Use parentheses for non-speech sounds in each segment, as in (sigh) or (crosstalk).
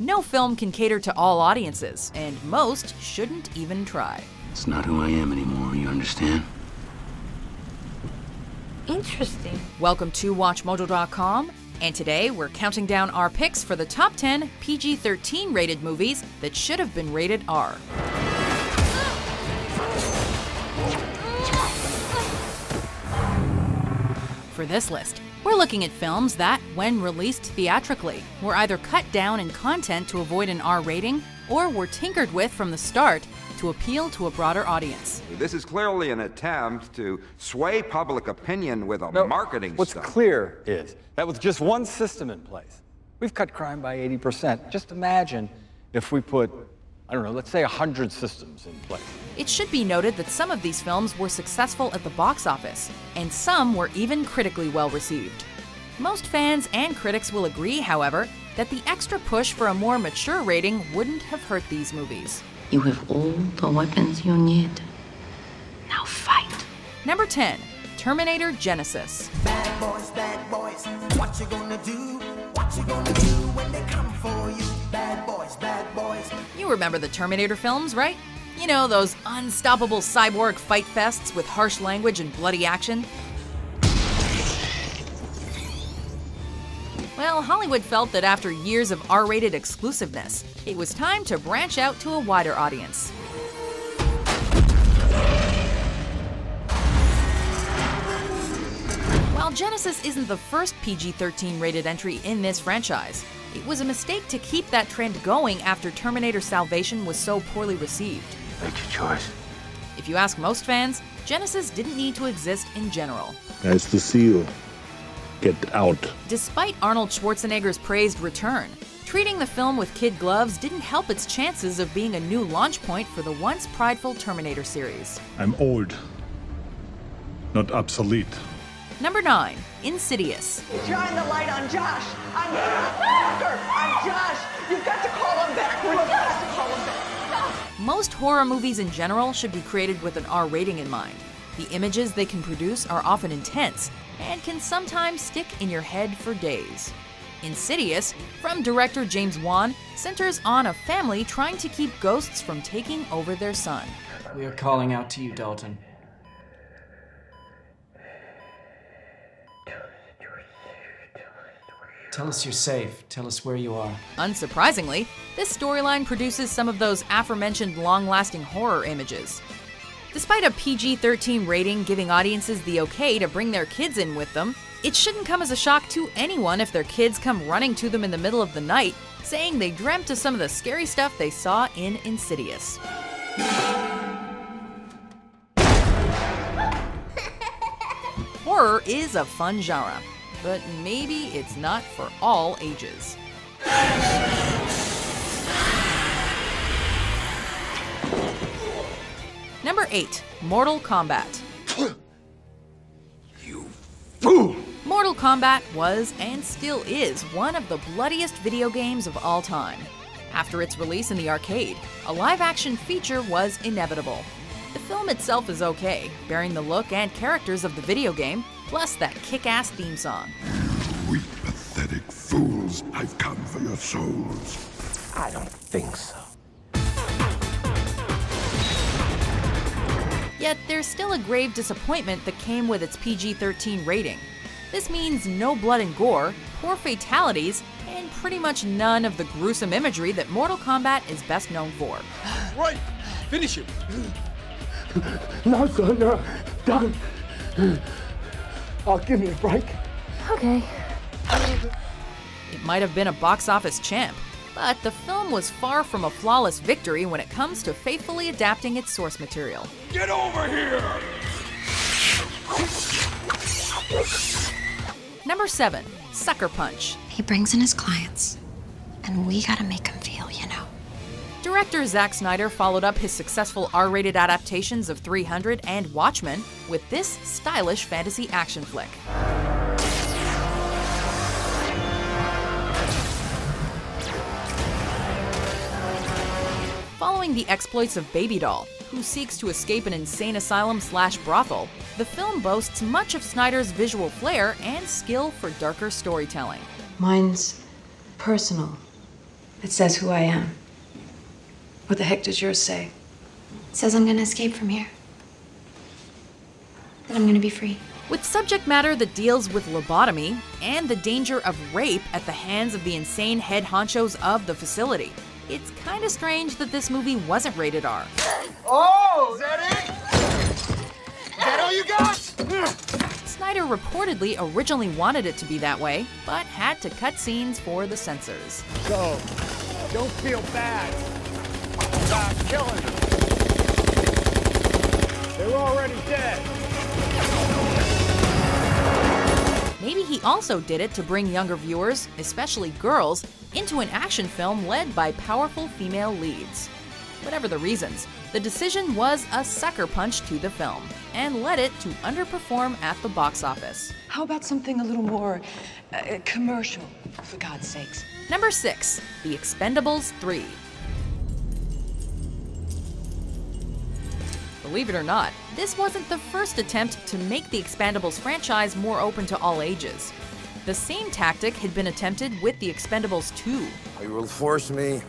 No film can cater to all audiences, and most shouldn't even try. It's not who I am anymore, you understand? Interesting. Welcome to WatchMojo.com, and today we're counting down our picks for the top 10 PG 13 rated movies that should have been rated R. For this list, we're looking at films that, when released theatrically, were either cut down in content to avoid an R rating or were tinkered with from the start to appeal to a broader audience. This is clearly an attempt to sway public opinion with a No, marketing What's stunt. clear is that with just one system in place, we've cut crime by 80%. Just imagine if we put, I don't know, let's say 100 systems in place. It should be noted that some of these films were successful at the box office, and some were even critically well received. Most fans and critics will agree, however, that the extra push for a more mature rating wouldn't have hurt these movies. You have all the weapons you need. Now fight. Number 10 Terminator Genisys. Bad boys, bad boys, You remember the Terminator films, right? You know, those unstoppable cyborg fight fests with harsh language and bloody action? Well, Hollywood felt that after years of R rated exclusiveness, it was time to branch out to a wider audience. While Genisys isn't the first PG 13 rated entry in this franchise, it was a mistake to keep that trend going after Terminator Salvation was so poorly received. Make your choice. If you ask most fans, Genisys didn't need to exist in general. Nice to see you. Get out. Despite Arnold Schwarzenegger's praised return, treating the film with kid gloves didn't help its chances of being a new launch point for the once prideful Terminator series. I'm old. Not obsolete. Number 9 Insidious. Shine the light on Josh. I'm I'm Josh. You've got to call him back. We've got to call him back. Most horror movies in general should be created with an R rating in mind. The images they can produce are often intense and can sometimes stick in your head for days. Insidious, from director James Wan, centers on a family trying to keep ghosts from taking over their son. We are calling out to you, Dalton. Tell us you're safe. Tell us where you are. Unsurprisingly, this storyline produces some of those aforementioned long lasting horror images. Despite a PG 13 rating giving audiences the okay to bring their kids in with them, it shouldn't come as a shock to anyone if their kids come running to them in the middle of the night saying they dreamt of some of the scary stuff they saw in Insidious. (laughs) Horror is a fun genre, but maybe it's not for all ages. Number 8 Mortal Kombat. You fool! Mortal Kombat was and still is one of the bloodiest video games of all time. After its release in the arcade, a live action feature was inevitable. The film itself is okay, bearing the look and characters of the video game, plus that kick ass theme song. Weak, pathetic fools. I've come for your souls. I don't think so. Yet there's still a grave disappointment that came with its PG 13 rating. This means no blood and gore, poor fatalities, and pretty much none of the gruesome imagery that Mortal Kombat is best known for. (gasps) Right! Finish him! (gasps) No, sir, no. Don't. Oh, give me a break. Okay. It might have been a box office champ, but the film was far from a flawless victory when it comes to faithfully adapting its source material. Get over here! Number 7 Sucker Punch. He brings in his clients, and we gotta make him feel, you know. Director Zack Snyder followed up his successful R rated adaptations of 300 and Watchmen with this stylish fantasy action flick. Following the exploits of Baby Doll, who seeks to escape an insane asylum slash brothel, the film boasts much of Snyder's visual flair and skill for darker storytelling. Mine's personal It says who I am. What the heck does yours say? It says I'm gonna escape from here. That I'm gonna be free. With subject matter that deals with lobotomy and the danger of rape at the hands of the insane head honchos of the facility, it's kinda strange that this movie wasn't rated R. Oh, is that it? Is that all you got? Snyder reportedly originally wanted it to be that way, but had to cut scenes for the censors. So, don't feel bad about killing them. They're already dead. Maybe he also did it to bring younger viewers, especially girls, into an action film led by powerful female leads. Whatever the reasons, the decision was a sucker punch to the film and led it to underperform at the box office. How about something a little more uh, commercial, for God's sakes? Number 6, The Expendables 3. Believe it or not, this wasn't the first attempt to make the Expendables franchise more open to all ages. The same tactic had been attempted with The Expendables 2. You will force me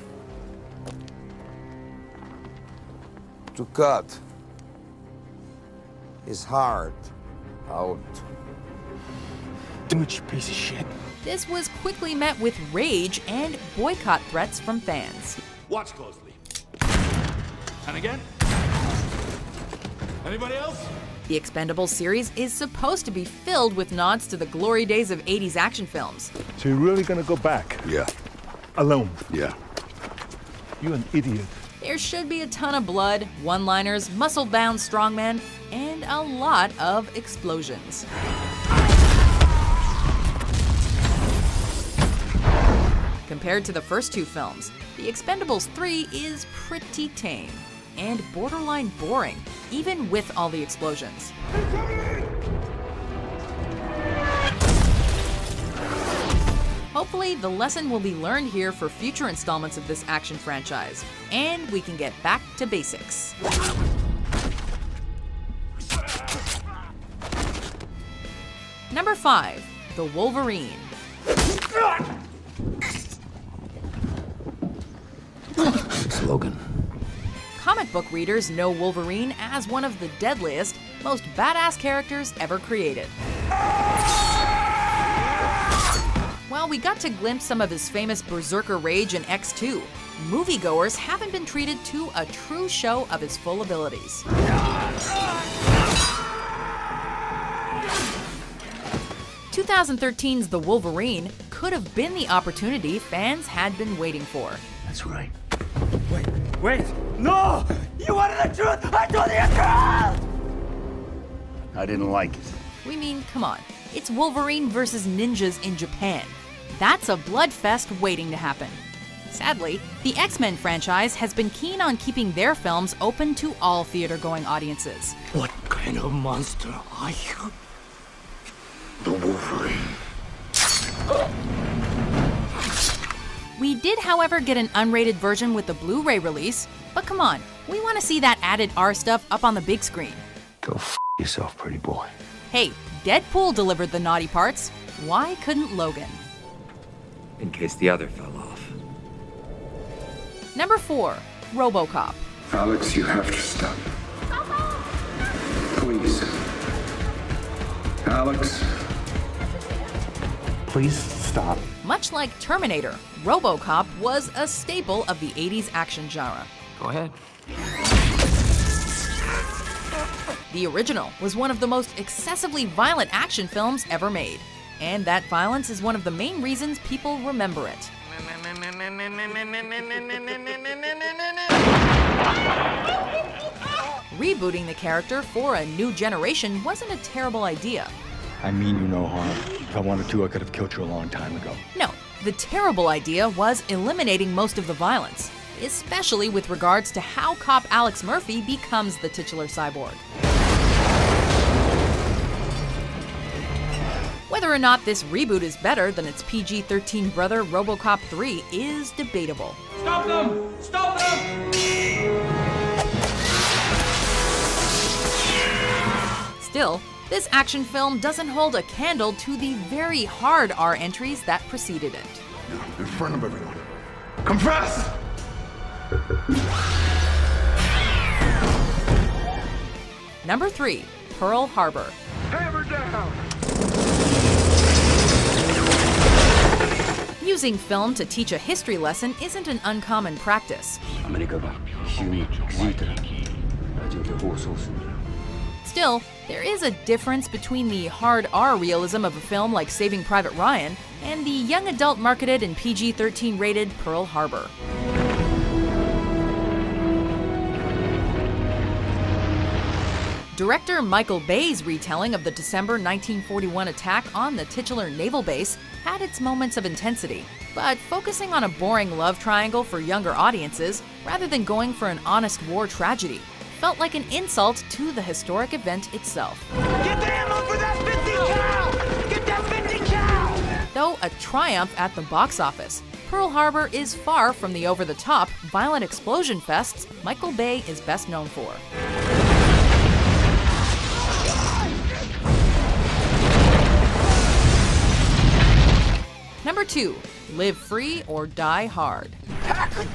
to cut his heart out. Do it, you piece of shit. This was quickly met with rage and boycott threats from fans. Watch closely. And again. Anybody else? The Expendables series is supposed to be filled with nods to the glory days of 80s action films. So you're really gonna go back? Yeah. Alone? Yeah. You an idiot. There should be a ton of blood, one liners, muscle bound strongmen, and a lot of explosions. Compared to the first two films, The Expendables 3 is pretty tame and borderline boring, even with all the explosions. Hopefully, the lesson will be learned here for future installments of this action franchise, and we can get back to basics. Number 5 The Wolverine. Logan. Comic book readers know Wolverine as one of the deadliest, most badass characters ever created. While we got to glimpse some of his famous berserker rage in X2, moviegoers haven't been treated to a true show of his full abilities. 2013's The Wolverine could have been the opportunity fans had been waiting for. That's right. Wait, wait. No! You wanted the truth! I told you the truth! I didn't like it. We mean, come on. It's Wolverine versus ninjas in Japan. That's a bloodfest waiting to happen. Sadly, the X Men franchise has been keen on keeping their films open to all theater going audiences. What kind of monster are you? The Wolverine. We did, however, get an unrated version with the Blu ray release, but come on, we want to see that added R stuff up on the big screen. Go f yourself, pretty boy. Hey, Deadpool delivered the naughty parts. Why couldn't Logan? In case the other fell off. Number 4 Robocop. Alex, you have to stop. Please. Alex. Please stop. Much like Terminator, Robocop was a staple of the 80s action genre. Go ahead. The original was one of the most excessively violent action films ever made, and that violence is one of the main reasons people remember it. Rebooting the character for a new generation wasn't a terrible idea. I mean you no harm. If I wanted to, I could have killed you a long time ago. No, the terrible idea was eliminating most of the violence, especially with regards to how cop Alex Murphy becomes the titular cyborg. Whether or not this reboot is better than its PG 13 brother Robocop 3 is debatable. Stop them! Stop them! Still, this action film doesn't hold a candle to the very hard R entries that preceded it. In front of everyone. Compress! Number 3. Pearl Harbor. Hammer down! Using film to teach a history lesson isn't an uncommon practice. Still, there is a difference between the hard R realism of a film like Saving Private Ryan and the young adult marketed and PG 13 rated Pearl Harbor. Director Michael Bay's retelling of the December 1941 attack on the titular naval base had its moments of intensity, but focusing on a boring love triangle for younger audiences rather than going for an honest war tragedy felt like an insult to the historic event itself. Get the ammo for that 50 cal! Get that 50 cal! Though a triumph at the box office, Pearl Harbor is far from the over the top, violent explosion fests Michael Bay is best known for. Number 2 Live Free or Die Hard.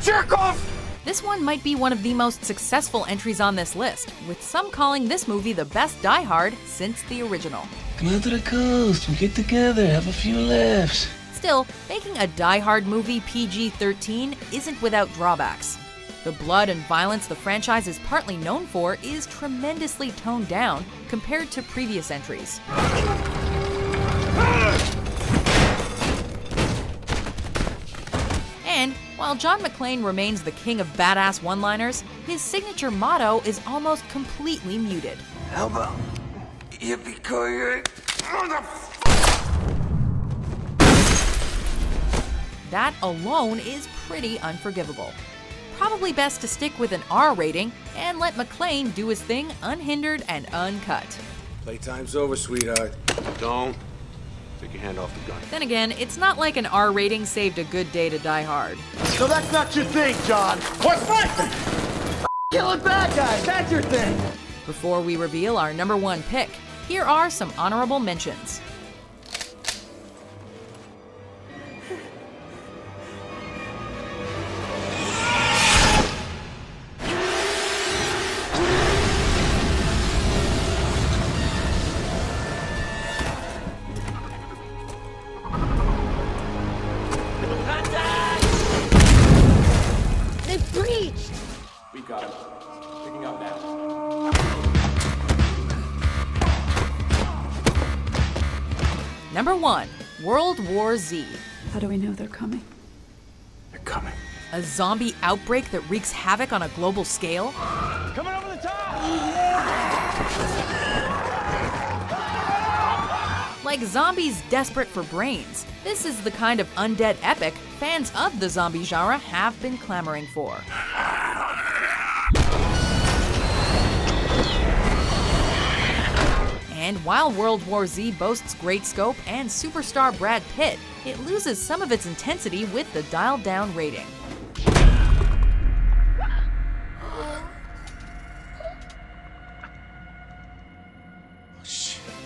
Jerk off! This one might be one of the most successful entries on this list, with some calling this movie the best Die Hard since the original. Come out to the coast, we get together, have a few laughs. Still, making a Die Hard movie PG 13 isn't without drawbacks. The blood and violence the franchise is partly known for is tremendously toned down compared to previous entries. While John McClane remains the king of badass one liners, his signature motto is almost completely muted. How about yippee That alone is pretty unforgivable. Probably best to stick with an R rating and let McClane do his thing unhindered and uncut. Playtime's over, sweetheart. Don't. Take your hand off the gun. Then again, it's not like an R rating saved a good day to die hard. So that's not your thing, John. What's my thing? Killing bad guys, that's your thing. Before we reveal our number one pick, here are some honorable mentions. Got him. Picking up now. Number one, World War Z. How do we know they're coming? They're coming. A zombie outbreak that wreaks havoc on a global scale? Coming over the top! Like zombies desperate for brains, this is the kind of undead epic fans of the zombie genre have been clamoring for. And while World War Z boasts great scope and superstar Brad Pitt, it loses some of its intensity with the dialed down rating.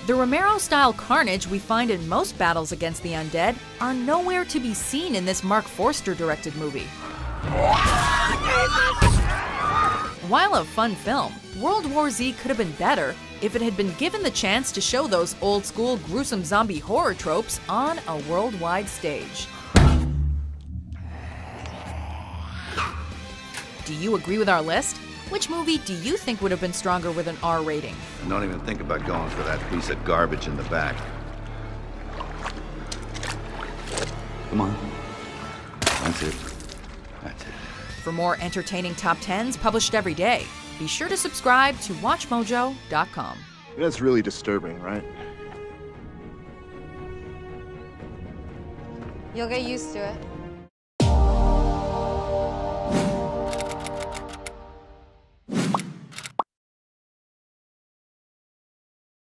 The Romero style carnage we find in most battles against the undead are nowhere to be seen in this Marc Forster directed movie. While a fun film, World War Z could have been better if it had been given the chance to show those old school gruesome zombie horror tropes on a worldwide stage. Do you agree with our list? Which movie do you think would have been stronger with an R rating? And don't even think about going for that piece of garbage in the back. Come on. That's it. That's it. For more entertaining top 10s published every day, be sure to subscribe to WatchMojo.com. That's really disturbing, right? You'll get used to it.